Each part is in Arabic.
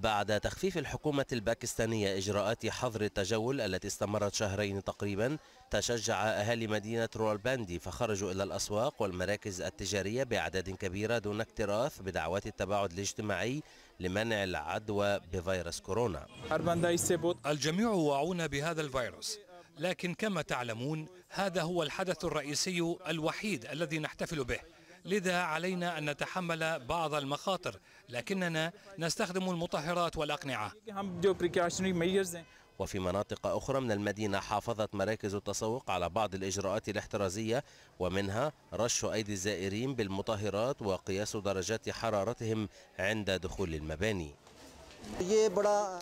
بعد تخفيف الحكومة الباكستانية إجراءات حظر التجول التي استمرت شهرين تقريبا تشجع أهالي مدينة رولباندي فخرجوا إلى الأسواق والمراكز التجارية بأعداد كبيرة دون اكتراث بدعوات التباعد الاجتماعي لمنع العدوى بفيروس كورونا. الجميع واعون بهذا الفيروس لكن كما تعلمون هذا هو الحدث الرئيسي الوحيد الذي نحتفل به. لذا علينا أن نتحمل بعض المخاطر لكننا نستخدم المطهرات والأقنعة. وفي مناطق أخرى من المدينة حافظت مراكز التسوق على بعض الإجراءات الاحترازية ومنها رش أيدي الزائرين بالمطهرات وقياس درجات حرارتهم عند دخول المباني.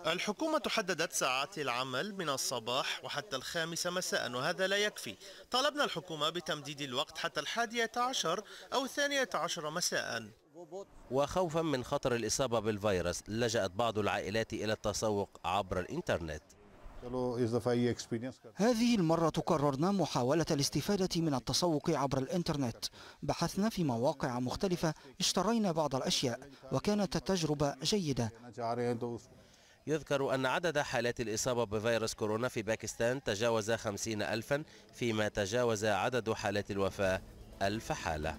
الحكومة حددت ساعات العمل من الصباح وحتى الخامسة مساء وهذا لا يكفي. طلبنا الحكومة بتمديد الوقت حتى الحادية عشر أو الثانية عشر مساء. وخوفا من خطر الإصابة بالفيروس لجأت بعض العائلات إلى التسوق عبر الإنترنت. هذه المرة قررنا محاولة الاستفادة من التسوق عبر الإنترنت. بحثنا في مواقع مختلفة اشترينا بعض الأشياء وكانت التجربة جيدة. يذكر أن عدد حالات الإصابة بفيروس كورونا في باكستان تجاوز خمسين ألفا فيما تجاوز عدد حالات الوفاة ألف حالة.